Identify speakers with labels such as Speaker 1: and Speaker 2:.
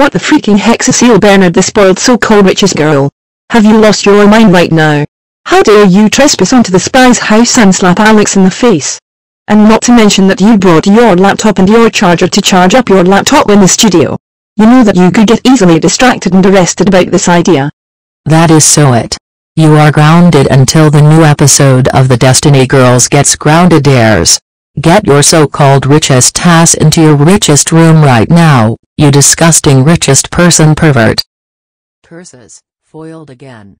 Speaker 1: What the freaking heck Cecile Bernard the spoiled so-called richest girl? Have you lost your mind right now? How dare you trespass onto the spy's house and slap Alex in the face? And not to mention that you brought your laptop and your charger to charge up your laptop in the studio. You know that you could get easily distracted and arrested about this idea.
Speaker 2: That is so it. You are grounded until the new episode of the Destiny Girls Gets Grounded airs. Get your so-called richest ass into your richest room right now, you disgusting richest person pervert. Curses, foiled again.